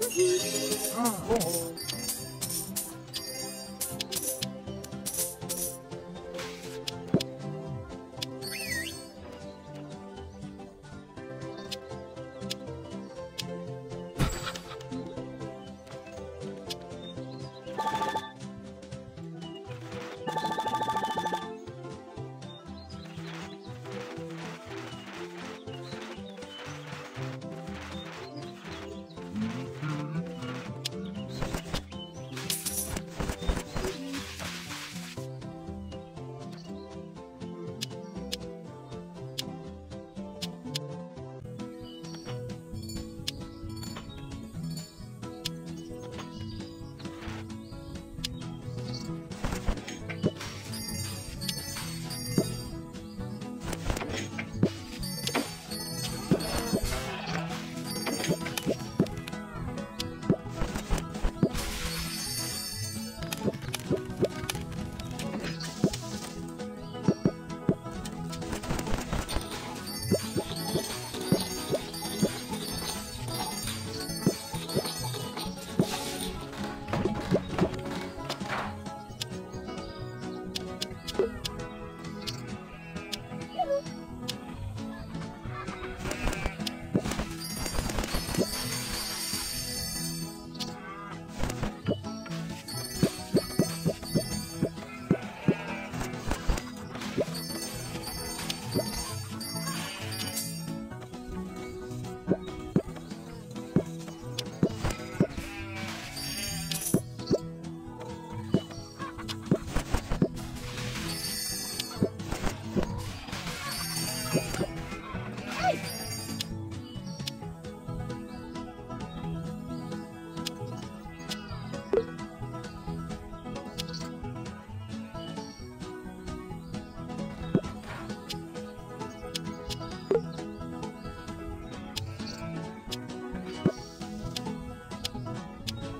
you